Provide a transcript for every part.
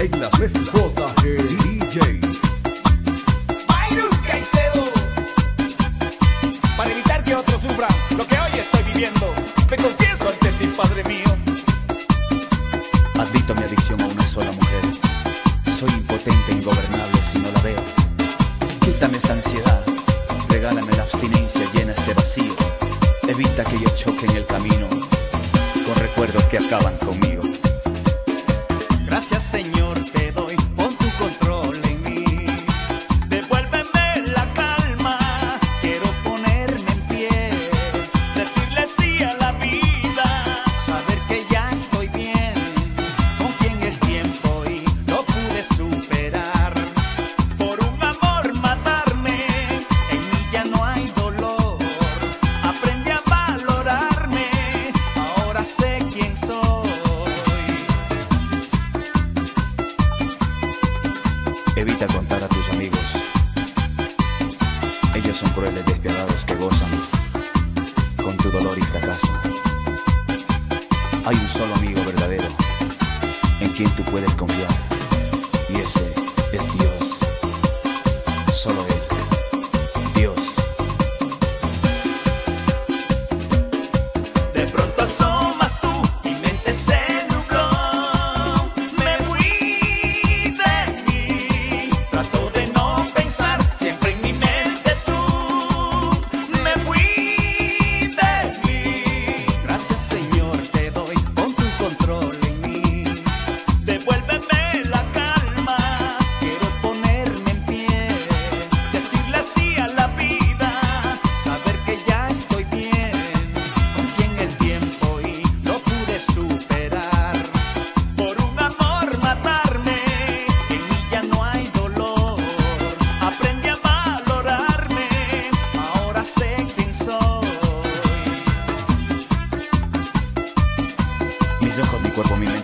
en la mezcla DJ. Mayrus Caicedo. Para evitar que otro sufra lo que hoy estoy viviendo, me confieso ante ti, Padre mío. Admito mi adicción a una sola mujer. Soy impotente, e ingobernable si no la veo. Quítame esta ansiedad, regálame la abstinencia llena este vacío. Evita que yo choque en el camino con recuerdos que acaban conmigo. con tu dolor y fracaso. Hay un solo amigo verdadero en quien tú puedes confiar y ese es Dios, solo Él. cuerpo, mi.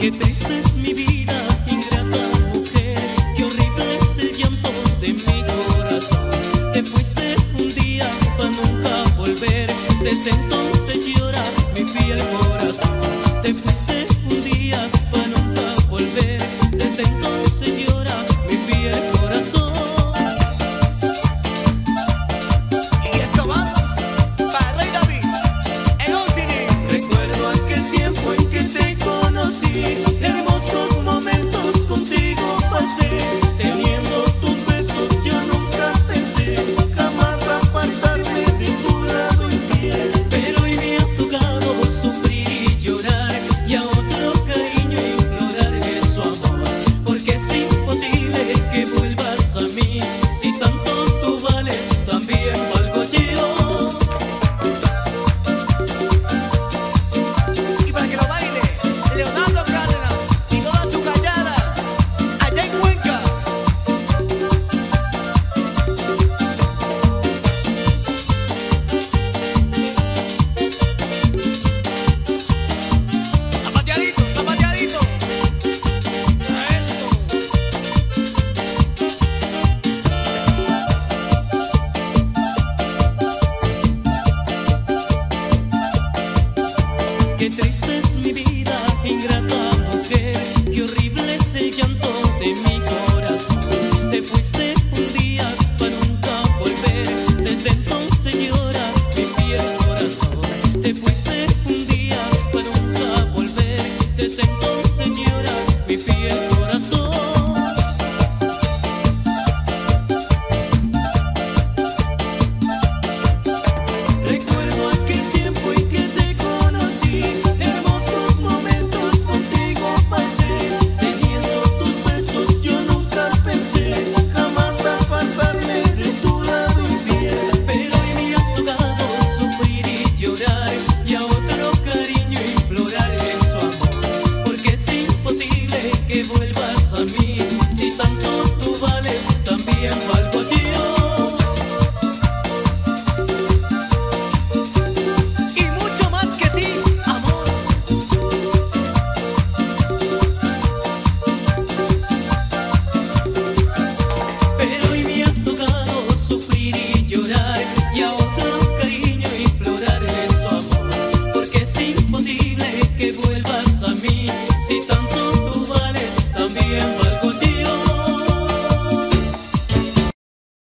Qué triste es mi vida. Qué triste a mí, si tanto tú vales, también vales.